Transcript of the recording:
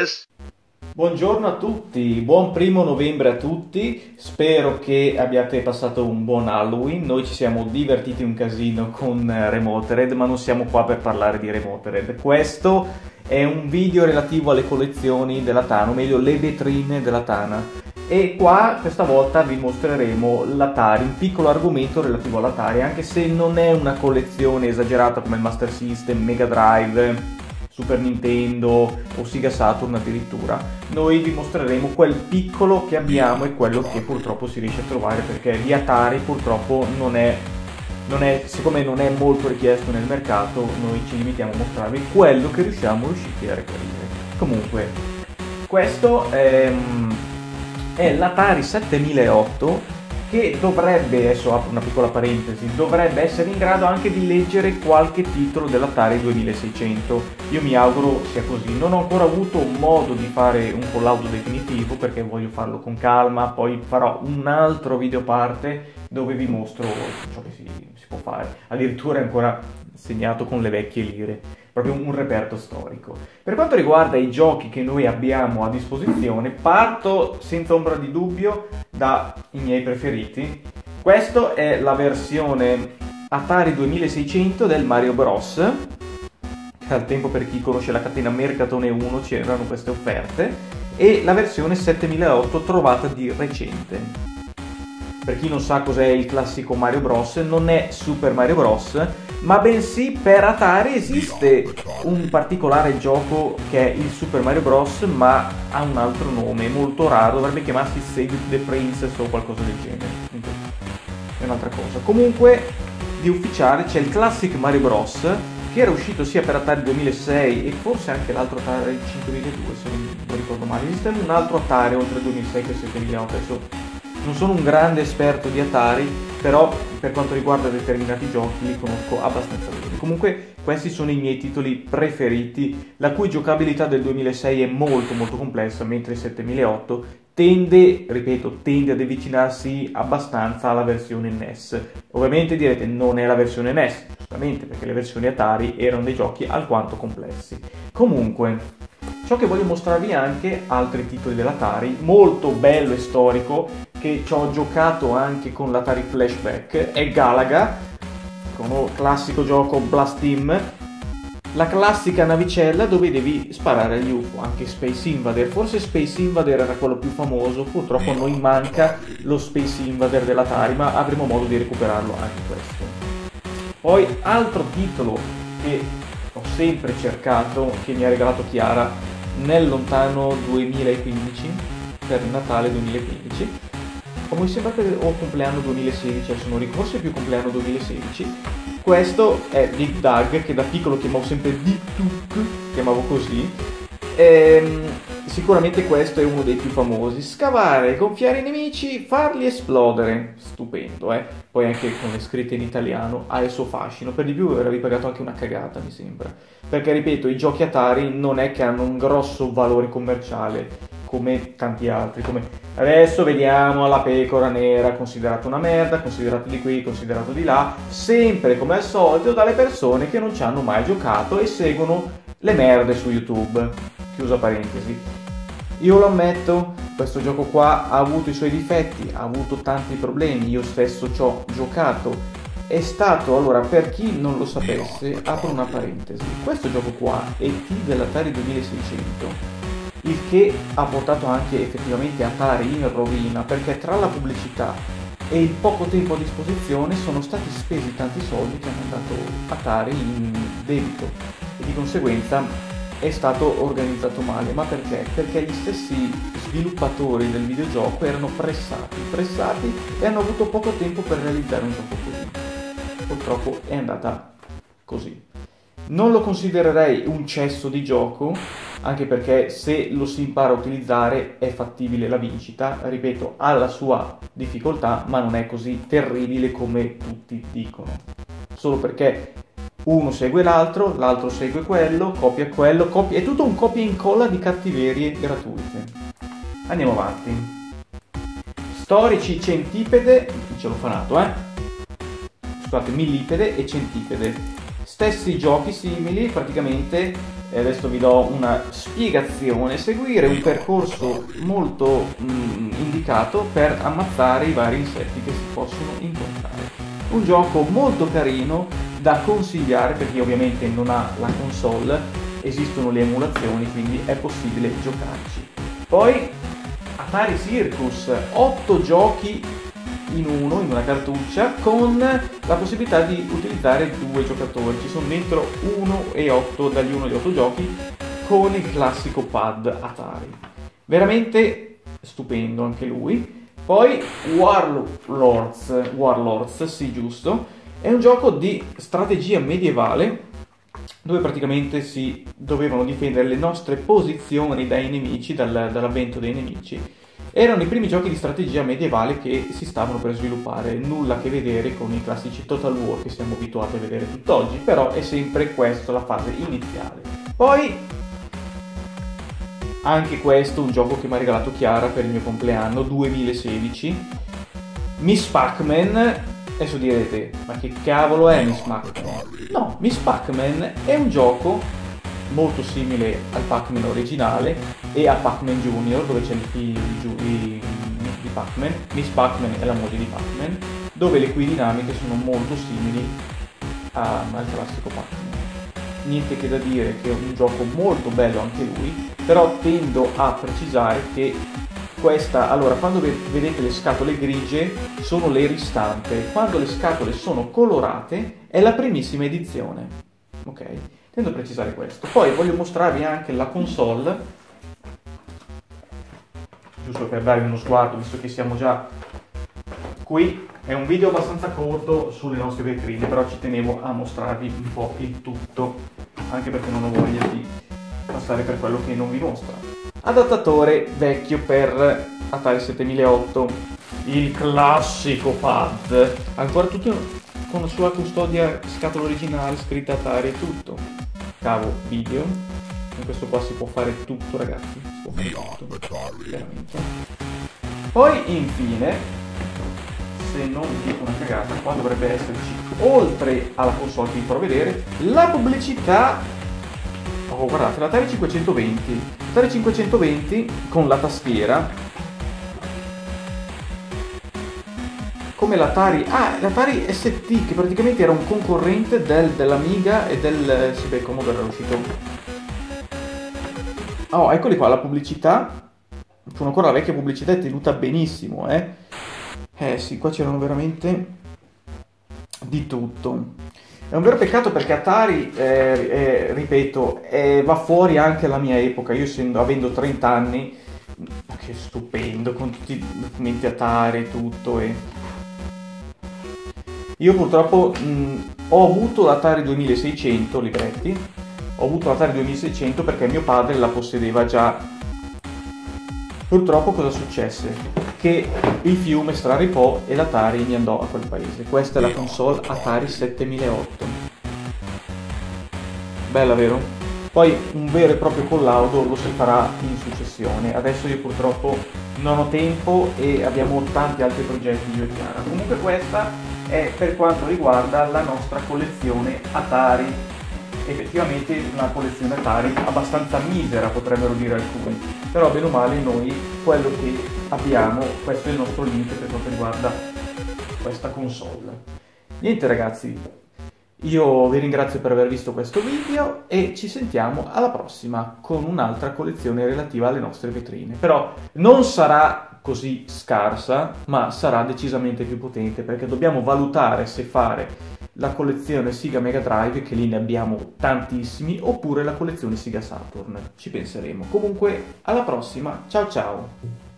this? Buongiorno a tutti, buon primo novembre a tutti, spero che abbiate passato un buon Halloween, noi ci siamo divertiti un casino con eh, Remotered, ma non siamo qua per parlare di Remotered. Questo è un video relativo alle collezioni della Tana, o meglio le vetrine della Tana. E qua questa volta vi mostreremo l'Atari, un piccolo argomento relativo all'Atari, anche se non è una collezione esagerata come il Master System, Mega Drive, Super Nintendo o Sega Saturn addirittura, noi vi mostreremo quel piccolo che abbiamo e quello che purtroppo si riesce a trovare perché di Atari purtroppo non è, non è siccome non è molto richiesto nel mercato, noi ci limitiamo a mostrarvi quello che riusciamo riusciti a reperire. Comunque, questo è, è l'Atari 7008 che dovrebbe, adesso apro una piccola parentesi, dovrebbe essere in grado anche di leggere qualche titolo dell'Atari 2600. Io mi auguro sia così. Non ho ancora avuto modo di fare un collaudo definitivo perché voglio farlo con calma, poi farò un altro video parte dove vi mostro ciò che si, si può fare. Addirittura è ancora segnato con le vecchie lire proprio un reperto storico. Per quanto riguarda i giochi che noi abbiamo a disposizione, parto senza ombra di dubbio dai miei preferiti. Questa è la versione Atari 2600 del Mario Bros. Al tempo per chi conosce la catena Mercatone 1 c'erano queste offerte e la versione 7008 trovata di recente. Per chi non sa cos'è il classico Mario Bros, non è Super Mario Bros, ma bensì per Atari esiste un particolare gioco che è il Super Mario Bros, ma ha un altro nome, molto raro, dovrebbe chiamarsi Save the Princess o qualcosa del genere. È un'altra cosa. Comunque, di ufficiale c'è il Classic Mario Bros, che era uscito sia per Atari 2006 e forse anche l'altro Atari 5002, se non ricordo male. Esiste un altro Atari oltre il 2006 che è 7008, adesso non sono un grande esperto di Atari, però per quanto riguarda determinati giochi li conosco abbastanza bene. Comunque questi sono i miei titoli preferiti, la cui giocabilità del 2006 è molto molto complessa, mentre il 7008 tende, ripeto, tende ad avvicinarsi abbastanza alla versione NES. Ovviamente direte non è la versione NES, giustamente perché le versioni Atari erano dei giochi alquanto complessi. Comunque, ciò che voglio mostrarvi anche altri titoli dell'Atari, molto bello e storico, che ci ho giocato anche con l'Atari Flashback è Galaga, con classico gioco Blast Team, la classica navicella dove devi sparare agli UFO, anche Space Invader. Forse Space Invader era quello più famoso, purtroppo a noi manca lo Space Invader dell'Atari, ma avremo modo di recuperarlo anche questo. Poi altro titolo che ho sempre cercato, che mi ha regalato Chiara nel lontano 2015, per Natale 2015, o mi sembra che ho compleanno 2016, adesso non forse più compleanno 2016. Questo è Big Doug, che da piccolo chiamavo sempre Duke, chiamavo così. Ehm, sicuramente questo è uno dei più famosi. Scavare, gonfiare i nemici, farli esplodere. Stupendo, eh? Poi anche con le scritte in italiano ha il suo fascino. Per di più avrei pagato anche una cagata, mi sembra. Perché, ripeto, i giochi Atari non è che hanno un grosso valore commerciale come tanti altri. Come adesso vediamo la pecora nera, considerata una merda, considerato di qui, considerato di là, sempre come al solito dalle persone che non ci hanno mai giocato e seguono le merde su YouTube. Chiusa parentesi. Io lo ammetto, questo gioco qua ha avuto i suoi difetti, ha avuto tanti problemi, io stesso ci ho giocato. È stato, allora, per chi non lo sapesse, apro una parentesi. Questo gioco qua è T dell'Atari 2600 il che ha portato anche effettivamente Atari in rovina perché tra la pubblicità e il poco tempo a disposizione sono stati spesi tanti soldi che hanno mandato Atari in debito e di conseguenza è stato organizzato male. Ma perché? Perché gli stessi sviluppatori del videogioco erano pressati, pressati e hanno avuto poco tempo per realizzare un gioco così. Purtroppo è andata così. Non lo considererei un cesso di gioco, anche perché se lo si impara a utilizzare è fattibile la vincita, ripeto, ha la sua difficoltà, ma non è così terribile come tutti dicono. Solo perché uno segue l'altro, l'altro segue quello, copia quello, copia... è tutto un copia e incolla di cattiverie gratuite. Andiamo avanti. Storici centipede, ce l'ho fanato, eh? Scusate, millipede e centipede stessi giochi simili praticamente adesso vi do una spiegazione, seguire un percorso molto mm, indicato per ammazzare i vari insetti che si possono incontrare. Un gioco molto carino da consigliare per chi ovviamente non ha la console, esistono le emulazioni quindi è possibile giocarci. Poi Atari Circus, 8 giochi in uno, in una cartuccia, con la possibilità di utilizzare due giocatori. Ci sono dentro 1 e 8, dagli 1 agli 8 giochi, con il classico pad Atari. Veramente stupendo anche lui. Poi Warlords, Warlords, sì giusto, è un gioco di strategia medievale dove praticamente si dovevano difendere le nostre posizioni dai nemici, dal, dall'avvento dei nemici erano i primi giochi di strategia medievale che si stavano per sviluppare, nulla a che vedere con i classici Total War che siamo abituati a vedere tutt'oggi, però è sempre questa la fase iniziale. Poi anche questo un gioco che mi ha regalato Chiara per il mio compleanno 2016. Miss Pac-Man. Adesso direte, ma che cavolo è Miss Pac-Man? No, Miss Pac-Man è un gioco molto simile al Pac-Man originale e a Pac-Man Junior dove c'è il figlio di, di Pac-Man, Miss Pac-Man è la moglie di Pac-Man, dove le cui dinamiche sono molto simili a, al classico Pac-Man. Niente che da dire che è un gioco molto bello anche lui, però tendo a precisare che questa, allora quando vedete le scatole grigie sono le ristampe, quando le scatole sono colorate è la primissima edizione, ok? Tendo a precisare questo. Poi voglio mostrarvi anche la console, giusto per darvi uno sguardo, visto che siamo già qui. È un video abbastanza corto sulle nostre vetrine, però ci tenevo a mostrarvi un po' il tutto, anche perché non ho voglia di passare per quello che non vi mostra. Adattatore vecchio per Atari 7008, il classico pad, ancora tutto con la sua custodia scatola originale, scritta Atari e tutto cavo video. In questo qua si può fare tutto ragazzi. Si può fare tutto poi infine se non dico una cagata qua dovrebbe esserci oltre alla console che vi farò vedere la pubblicità. Oh guardate l'Atari 520 l'Atari 520 con la tastiera come l'Atari, ah, l'Atari ST che praticamente era un concorrente del, dell'Amiga e del, sì beh, Commodore era uscito. Oh, eccoli qua, la pubblicità, sono ancora la vecchia pubblicità, è tenuta benissimo, eh. Eh sì, qua c'erano veramente di tutto. È un vero peccato perché Atari, eh, eh, ripeto, eh, va fuori anche la mia epoca. Io essendo, avendo 30 anni, che stupendo, con tutti i documenti Atari e tutto. E io purtroppo mh, ho avuto l'Atari 2600 libretti, ho avuto l'Atari 2600 perché mio padre la possedeva già. Purtroppo cosa successe? Che il fiume straripò e l'Atari mi andò a quel paese. Questa è la console Atari 7008. Bella, vero? Poi un vero e proprio collaudo lo si farà in successione. Adesso io purtroppo non ho tempo e abbiamo tanti altri progetti e Chiara. Comunque questa è per quanto riguarda la nostra collezione Atari. Effettivamente una collezione Atari abbastanza misera potrebbero dire alcuni, però bene o male noi quello che abbiamo, questo è il nostro limite per quanto riguarda questa console. Niente ragazzi, io vi ringrazio per aver visto questo video e ci sentiamo alla prossima con un'altra collezione relativa alle nostre vetrine. Però non sarà così scarsa, ma sarà decisamente più potente perché dobbiamo valutare se fare la collezione Sega Mega Drive, che lì ne abbiamo tantissimi, oppure la collezione Sega Saturn. Ci penseremo. Comunque, alla prossima, ciao ciao!